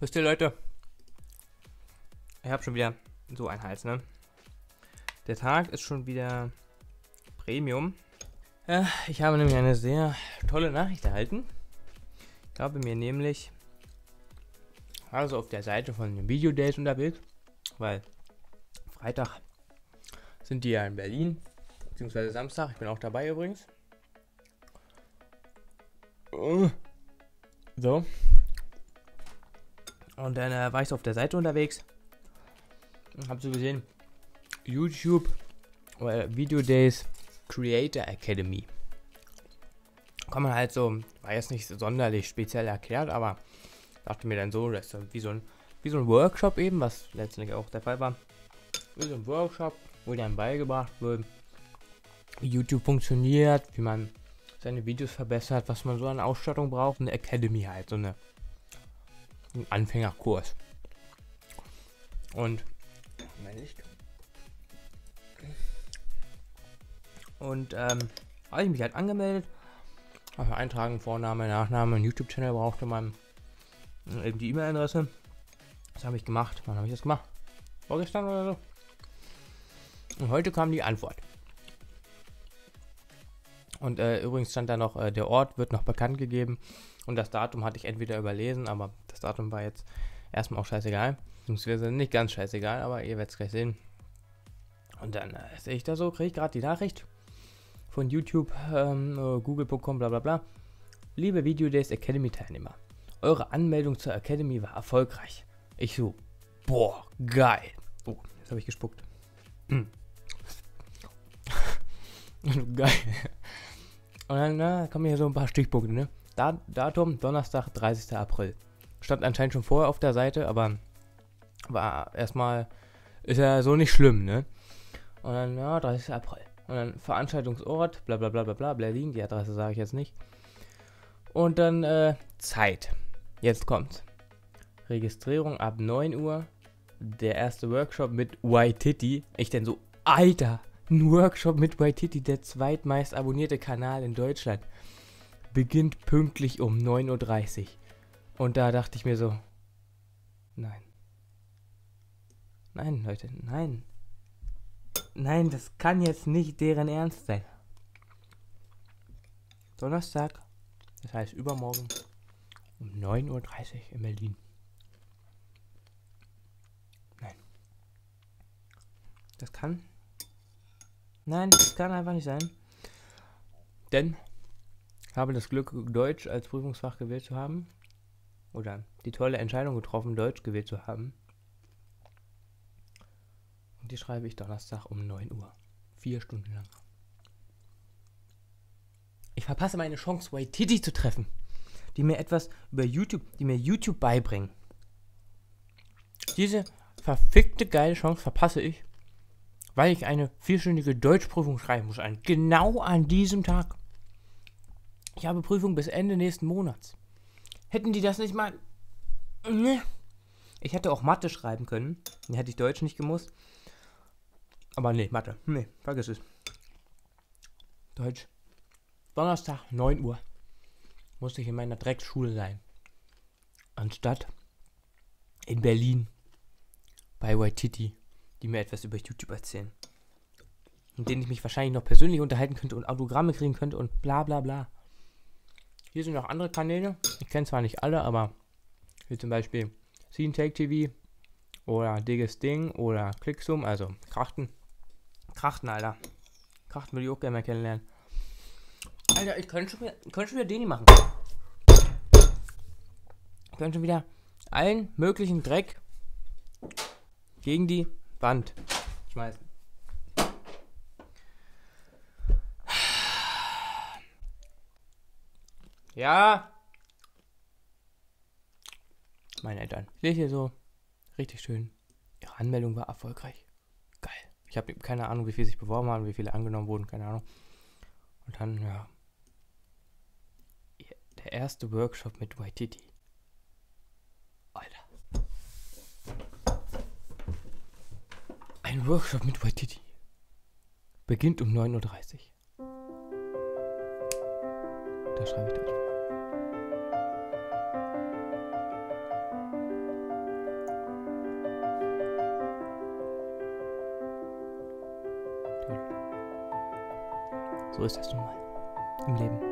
wisst ihr Leute, ich habe schon wieder so einen Hals, ne? Der Tag ist schon wieder Premium. Ja, ich habe nämlich eine sehr tolle Nachricht erhalten. Ich habe mir nämlich also auf der Seite von Video Days unterwegs, weil Freitag sind die ja in Berlin, beziehungsweise Samstag. Ich bin auch dabei übrigens. So. Und dann äh, war ich so auf der Seite unterwegs und habe so gesehen, YouTube oder Video Days Creator Academy. Kann man halt so, war jetzt nicht sonderlich speziell erklärt, aber dachte mir dann so, das ist wie so ein, wie so ein Workshop eben, was letztendlich auch der Fall war. Wie so ein Workshop, wo dann beigebracht wird, wie YouTube funktioniert, wie man seine Videos verbessert, was man so an Ausstattung braucht. Eine Academy halt, so eine ein Anfängerkurs. Und. Und ähm, habe ich mich halt angemeldet. Also eintragen, Vorname, Nachname, einen YouTube-Channel brauchte man eben die E-Mail-Adresse. Das habe ich gemacht. Wann habe ich das gemacht? Vorgestern oder so? Und heute kam die Antwort. Und äh, übrigens stand da noch, äh, der Ort wird noch bekannt gegeben. Und das Datum hatte ich entweder überlesen, aber das Datum war jetzt erstmal auch scheißegal. Beziehungsweise nicht ganz scheißegal, aber ihr werdet es gleich sehen. Und dann äh, sehe ich da so, kriege ich gerade die Nachricht von YouTube, ähm, äh, google.com, bla bla bla. Liebe Video Days Academy Teilnehmer, eure Anmeldung zur Academy war erfolgreich. Ich so, boah, geil. Oh, jetzt habe ich gespuckt. geil. Und dann na, kommen hier so ein paar Stichpunkte, ne? Dat Datum Donnerstag, 30. April. Stand anscheinend schon vorher auf der Seite, aber war erstmal, ist ja so nicht schlimm, ne? Und dann, ja, 30. April. Und dann Veranstaltungsort, bla bla bla bla bla, Berlin, die Adresse sage ich jetzt nicht. Und dann äh, Zeit. Jetzt kommt's. Registrierung ab 9 Uhr. Der erste Workshop mit Waititi. Ich denn so, Alter, ein Workshop mit Waititi, der zweitmeist abonnierte Kanal in Deutschland, beginnt pünktlich um 9.30 Uhr. Und da dachte ich mir so, nein. Nein, Leute, nein. Nein, das kann jetzt nicht deren Ernst sein. Donnerstag, das heißt übermorgen um 9.30 Uhr in Berlin. Nein. Das kann Nein, das kann einfach nicht sein. Denn habe das Glück, Deutsch als Prüfungsfach gewählt zu haben. Oder die tolle Entscheidung getroffen, Deutsch gewählt zu haben. Und die schreibe ich Donnerstag um 9 Uhr. Vier Stunden lang. Ich verpasse meine Chance, Waititi zu treffen. Die mir etwas über YouTube, die mir YouTube beibringen. Diese verfickte geile Chance verpasse ich weil ich eine vierstündige Deutschprüfung schreiben muss. An, genau an diesem Tag. Ich habe Prüfung bis Ende nächsten Monats. Hätten die das nicht mal. Ne? Ich hätte auch Mathe schreiben können. Dann hätte ich Deutsch nicht gemusst. Aber nee, Mathe. Nee, vergiss es. Deutsch. Donnerstag, 9 Uhr. Musste ich in meiner Drecksschule sein. Anstatt in Berlin bei Waititi die mir etwas über YouTube erzählen. Mit denen ich mich wahrscheinlich noch persönlich unterhalten könnte und Autogramme kriegen könnte und bla bla bla. Hier sind noch andere Kanäle. Ich kenne zwar nicht alle, aber wie zum Beispiel Scene TV oder Digges Ding oder Clicksum, also Krachten. Krachten, Alter. Krachten will ich auch gerne mal kennenlernen. Alter, ich könnte schon wieder, könnte schon wieder den machen. Ich könnte schon wieder allen möglichen Dreck gegen die Band. Schmeißen. Ja. Meine Eltern. Ich lese hier so. Richtig schön. Ihre Anmeldung war erfolgreich. Geil. Ich habe keine Ahnung, wie viele sich beworben haben, wie viele angenommen wurden, keine Ahnung. Und dann, ja. Der erste Workshop mit Waititi. Ein Workshop mit Waititi beginnt um 9.30 Uhr. Da schreibe ich das. So ist das nun mal im Leben.